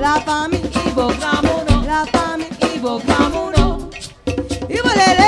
La fami equivocámonos. La fami equivocámonos. Y.